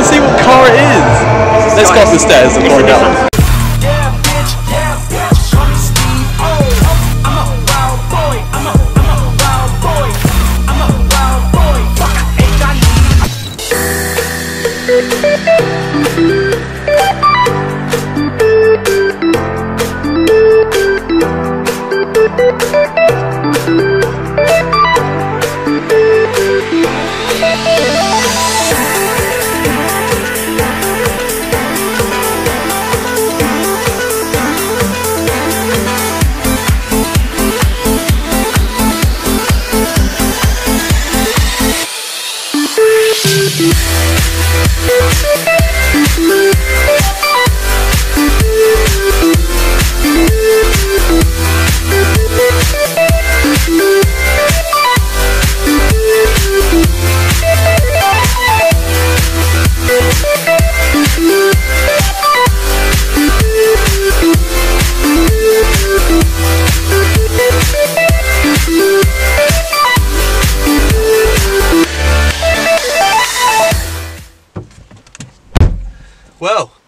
to see what car it is. Let's go up the stairs and find out.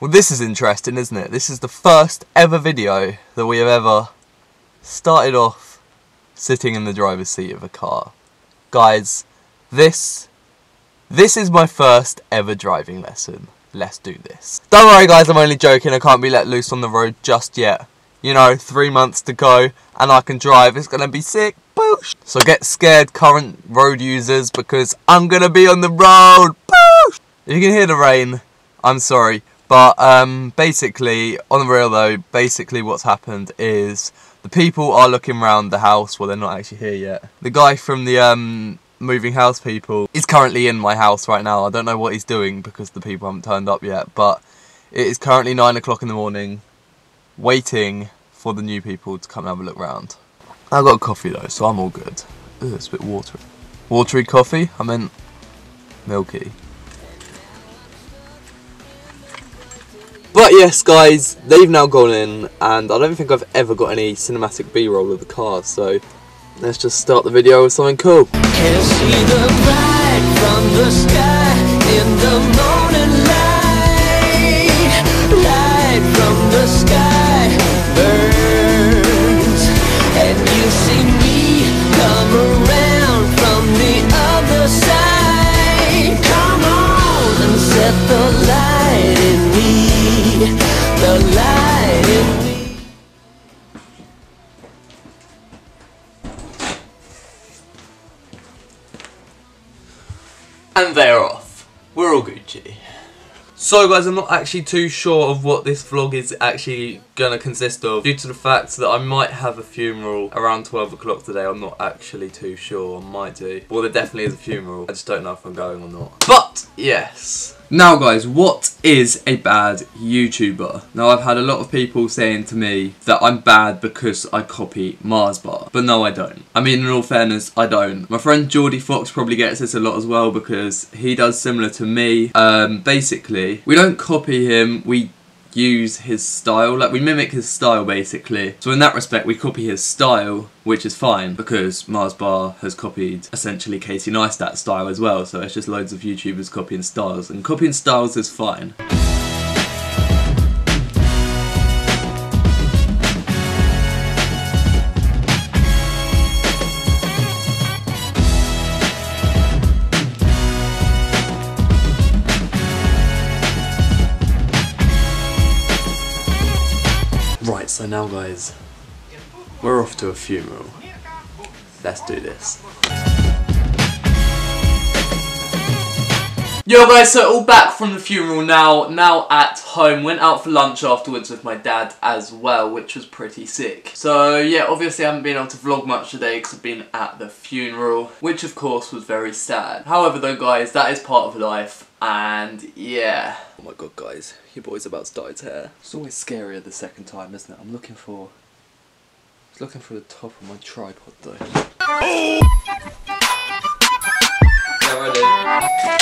Well, this is interesting, isn't it? This is the first ever video that we have ever started off sitting in the driver's seat of a car. Guys, this this is my first ever driving lesson. Let's do this. Don't worry guys, I'm only joking. I can't be let loose on the road just yet. You know, three months to go and I can drive. It's gonna be sick. Boosh. So get scared, current road users, because I'm gonna be on the road. Boosh. If you can hear the rain, I'm sorry, but um, basically, on the real though, basically what's happened is the people are looking around the house. Well, they're not actually here yet. The guy from the um, moving house people is currently in my house right now. I don't know what he's doing because the people haven't turned up yet, but it is currently nine o'clock in the morning, waiting for the new people to come and have a look round. I got coffee though, so I'm all good. It's a bit watery. Watery coffee? I meant milky. But yes, guys, they've now gone in, and I don't think I've ever got any cinematic B-roll of the car, so let's just start the video with something cool. And they're off. We're all Gucci. So guys, I'm not actually too sure of what this vlog is actually gonna consist of due to the fact that I might have a funeral around 12 o'clock today. I'm not actually too sure. I might do. Well, there definitely is a funeral. I just don't know if I'm going or not. But, yes. Now guys, what is a bad YouTuber? Now I've had a lot of people saying to me that I'm bad because I copy Marzbar. But no I don't. I mean in all fairness, I don't. My friend Geordie Fox probably gets this a lot as well because he does similar to me. Um, basically, we don't copy him, we use his style, like we mimic his style basically. So in that respect we copy his style, which is fine because Marzbar has copied essentially Casey Neistat's style as well, so it's just loads of YouTubers copying styles, and copying styles is fine. Now guys, we're off to a funeral. Let's do this. Yo guys, so all back from the funeral now, now at home. Went out for lunch afterwards with my dad as well, which was pretty sick. So yeah, obviously I haven't been able to vlog much today because I've been at the funeral, which of course was very sad. However though guys, that is part of life, and yeah. Oh my god guys, your boy's about to dye his hair. It's always scarier the second time, isn't it? I'm looking for... I was looking for the top of my tripod though. Oh! Yeah, ready.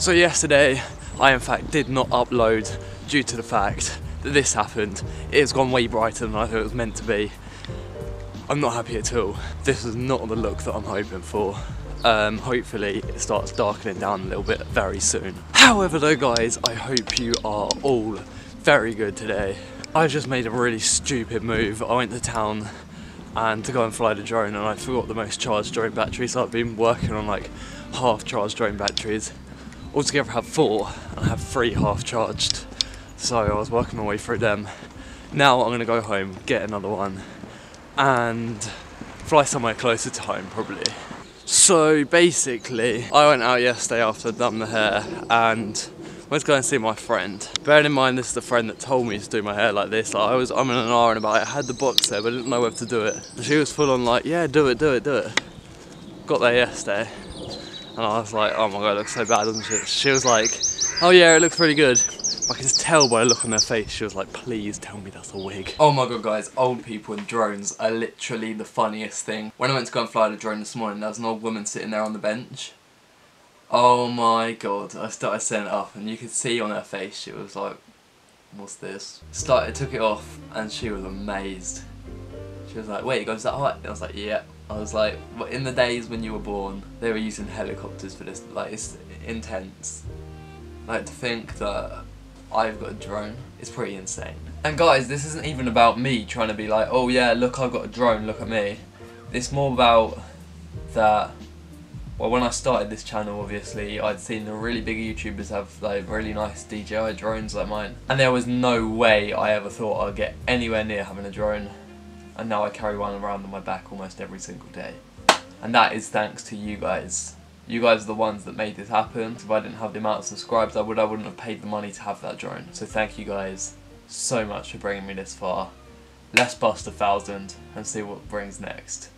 So yesterday, I in fact did not upload due to the fact that this happened. It has gone way brighter than I thought it was meant to be. I'm not happy at all. This is not the look that I'm hoping for. Um, hopefully it starts darkening down a little bit very soon. However though guys, I hope you are all very good today. I just made a really stupid move. I went to town and to go and fly the drone and I forgot the most charged drone battery so I've been working on like half charged drone batteries altogether have four and I have three half charged. So I was working my way through them. Now I'm going to go home get another one and fly somewhere closer to home probably. So basically I went out yesterday after I'd done the hair and went to go and see my friend. Bearing in mind this is the friend that told me to do my hair like this like I was I'm in an and about it. I had the box there but I didn't know whether to do it. She was full on like yeah do it do it do it. Got there yesterday and I was like, oh my god, it looks so bad, doesn't it? She was like, oh yeah, it looks really good. I could just tell by the look on her face, she was like, please tell me that's a wig. Oh my god guys, old people and drones are literally the funniest thing. When I went to go and fly the drone this morning, there was an old woman sitting there on the bench. Oh my god, I started setting it up and you could see on her face, she was like, what's this? Started, took it off and she was amazed. She was like, wait, it goes that high? And I was like, yeah. I was like, in the days when you were born, they were using helicopters for this. Like, it's intense. Like, to think that I've got a drone is pretty insane. And guys, this isn't even about me trying to be like, oh yeah, look, I've got a drone, look at me. It's more about that, well, when I started this channel, obviously, I'd seen the really big YouTubers have like really nice DJI drones like mine. And there was no way I ever thought I'd get anywhere near having a drone and now I carry one around on my back almost every single day. And that is thanks to you guys. You guys are the ones that made this happen. If I didn't have the amount of subscribers I would, I wouldn't have paid the money to have that drone. So thank you guys so much for bringing me this far. Let's bust a thousand and see what brings next.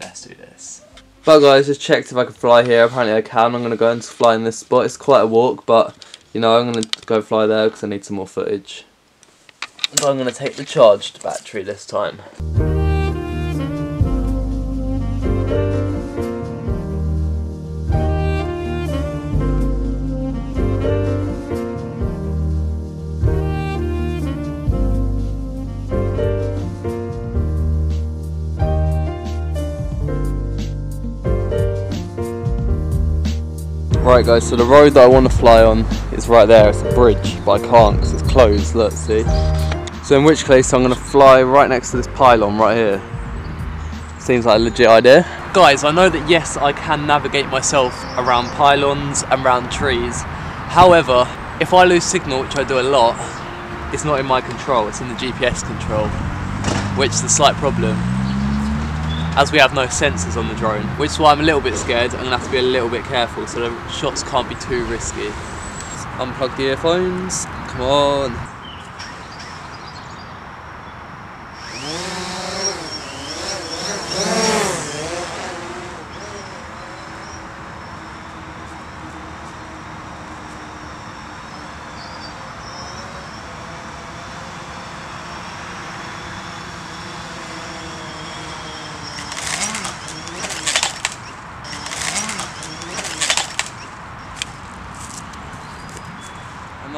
Let's do this. But guys, just checked if I could fly here. Apparently I can. I'm going to go and fly in this spot. It's quite a walk, but you know, I'm going to go fly there because I need some more footage. So I'm going to take the charged battery this time. Right guys, so the road that I want to fly on is right there, it's a bridge, but I can't because it's closed, let's see. So in which case I'm going to fly right next to this pylon right here. Seems like a legit idea. Guys, I know that yes, I can navigate myself around pylons and around trees. However, if I lose signal, which I do a lot, it's not in my control, it's in the GPS control, which is a slight problem as we have no sensors on the drone, which is why I'm a little bit scared. I'm gonna have to be a little bit careful so the shots can't be too risky. Unplug the earphones, come on.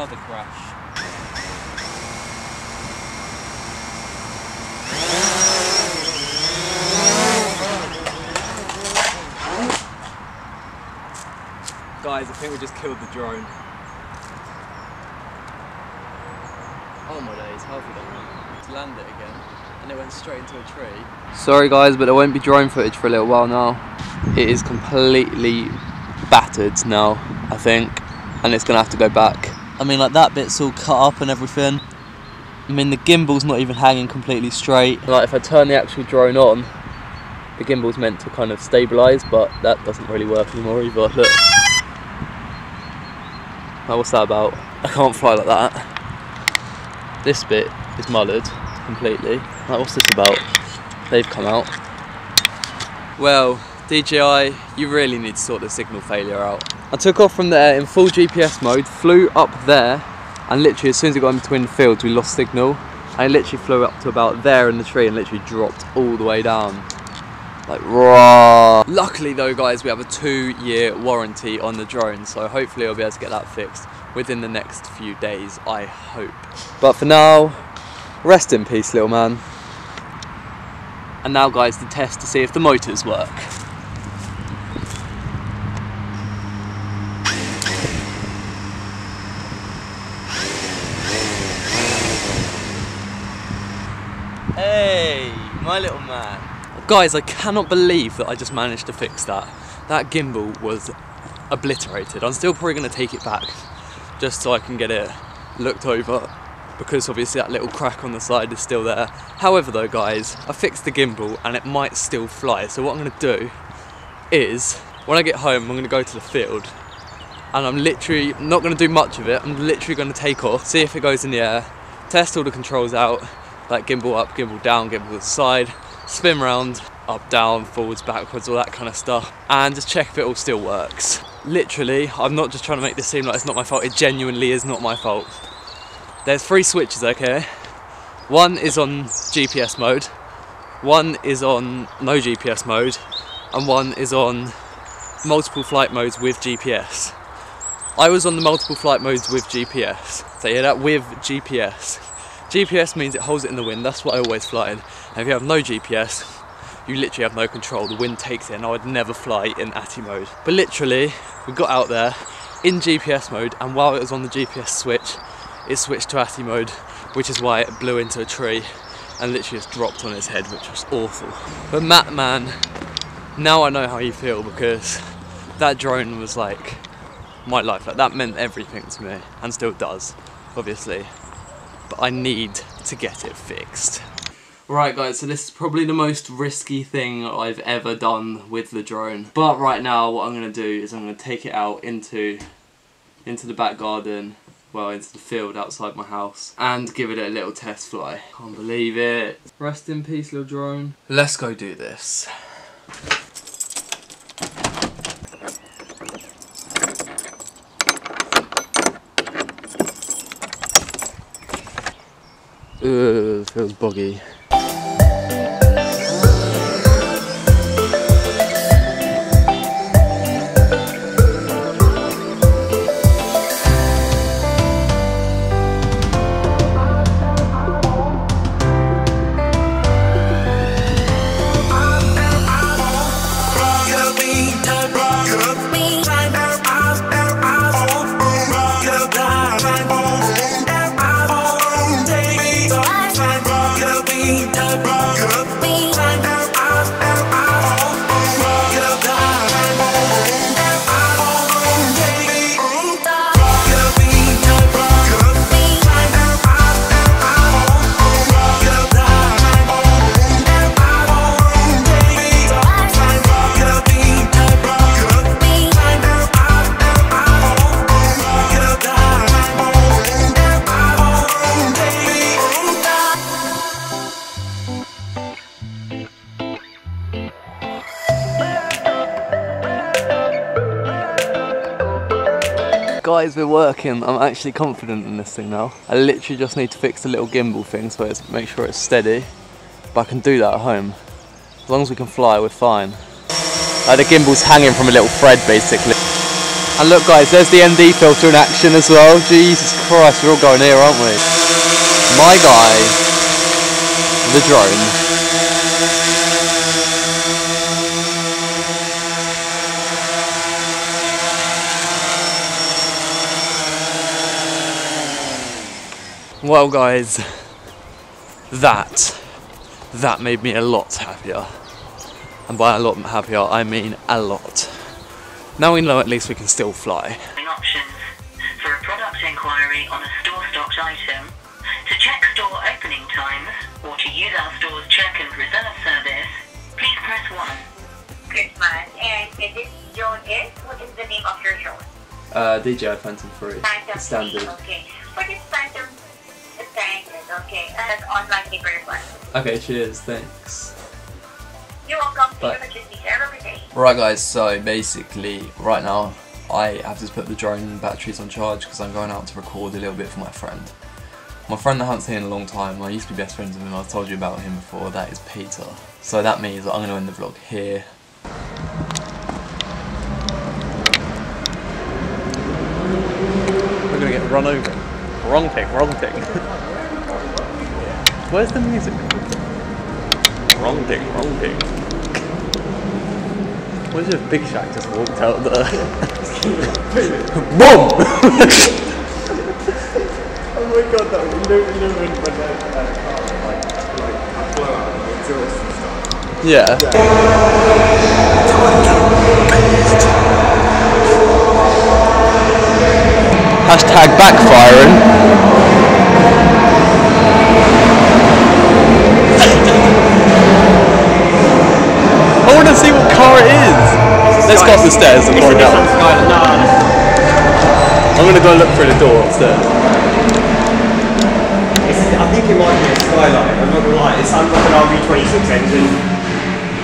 Another crash. Guys, I think we just killed the drone. Oh my days, how have we done that? to land it again, and it went straight into a tree. Sorry guys, but there won't be drone footage for a little while now. It is completely battered now, I think, and it's gonna have to go back. I mean, like that bit's all cut up and everything. I mean, the gimbal's not even hanging completely straight. Like, if I turn the actual drone on, the gimbal's meant to kind of stabilise, but that doesn't really work anymore either. Look. Now, what's that about? I can't fly like that. This bit is mullered completely. Like, what's this about? They've come out. Well, DJI, you really need to sort the signal failure out. I took off from there in full GPS mode, flew up there, and literally as soon as it got in between the fields, we lost signal. I literally flew up to about there in the tree and literally dropped all the way down. Like raw. Luckily though guys, we have a two year warranty on the drone, so hopefully I'll be able to get that fixed within the next few days, I hope. But for now, rest in peace little man. And now guys, the test to see if the motors work. Hey, my little man. Guys, I cannot believe that I just managed to fix that. That gimbal was obliterated. I'm still probably going to take it back just so I can get it looked over because obviously that little crack on the side is still there. However though guys, I fixed the gimbal and it might still fly. So what I'm going to do is when I get home I'm going to go to the field and I'm literally not going to do much of it. I'm literally going to take off, see if it goes in the air, test all the controls out, like gimbal up, gimbal down, gimbal to the side, spin round, up, down, forwards, backwards, all that kind of stuff, and just check if it all still works. Literally, I'm not just trying to make this seem like it's not my fault, it genuinely is not my fault. There's three switches, okay? One is on GPS mode, one is on no GPS mode, and one is on multiple flight modes with GPS. I was on the multiple flight modes with GPS. So yeah, that with GPS. GPS means it holds it in the wind, that's what I always fly in. And if you have no GPS, you literally have no control. The wind takes it and I would never fly in ATTI mode. But literally, we got out there in GPS mode and while it was on the GPS switch, it switched to ATTI mode, which is why it blew into a tree and literally just dropped on its head, which was awful. But Matt, man, now I know how you feel because that drone was like my life. Like that meant everything to me and still does, obviously. But I need to get it fixed. Right guys, so this is probably the most risky thing I've ever done with the drone. But right now what I'm going to do is I'm going to take it out into, into the back garden, well into the field outside my house and give it a little test fly. Can't believe it. Rest in peace little drone. Let's go do this. Ugh, feels Guys, we're working. I'm actually confident in this thing now. I literally just need to fix the little gimbal thing so it's make sure it's steady. But I can do that at home. As long as we can fly, we're fine. Like the gimbal's hanging from a little thread basically. And look guys, there's the ND filter in action as well. Jesus Christ, we're all going here, aren't we? My guy, the drone. Well guys, that, that made me a lot happier. And by a lot happier, I mean a lot. Now we know at least we can still fly. options. For a product inquiry on a store stocked item, to check store opening times, or to use our store's check and reserve service, please press 1. Christmas. And is this zone is? What is the name of your zone? Uh, DJI Phantom 3, Phantom standard. three, Okay. Okay. That's online paper one. Okay, cheers, thanks. You're welcome. Bye. Thank you for choosing Have a good day. Right guys, so basically right now I have to put the drone batteries on charge because I'm going out to record a little bit for my friend. My friend that I haven't seen in a long time, I used to be best friends with him, I've told you about him before, that is Peter. So that means that I'm going to end the vlog here. We're gonna get run over. Wrong thing, wrong thing. Where's the music? Wrong thing, wrong thing. Where's your Big Shaq just walked out there? Boom! Oh my god, that you know, you know when, when like, uh, like, like blowout and exhaust and stuff. Yeah. Hashtag backfiring. I want to see what car it is. Go up the stairs and find out. I'm gonna go look through the door upstairs. It's, I think it might be a Skyline, I'm not gonna lie. It sounds like an RB26 engine.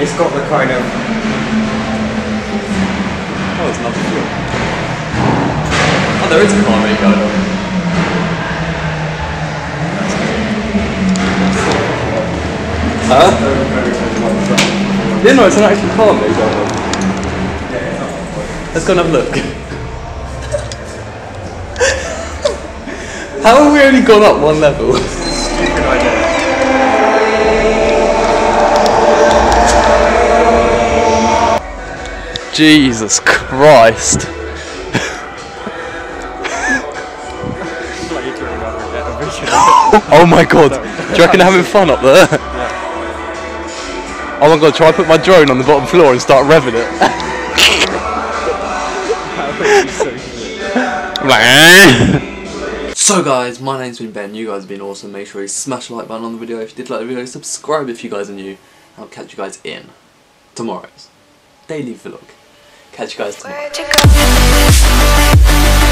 It's got the kind of. Oh, it's another fuel. Oh, there is a car meet going on. Huh? Yeah, no, it's an actual car meet going on. Let's go and have a look. How have we only gone up one level? Stupid idea. Jesus Christ. oh my god. Do you reckon they're having fun up there? Oh my god, try I put my drone on the bottom floor and start revving it. Eh? so guys, my name's been Ben, you guys have been awesome. Make sure you smash the like button on the video if you did like the video, subscribe if you guys are new. I'll catch you guys in tomorrow's daily vlog. Catch you guys tomorrow. Where'd you go?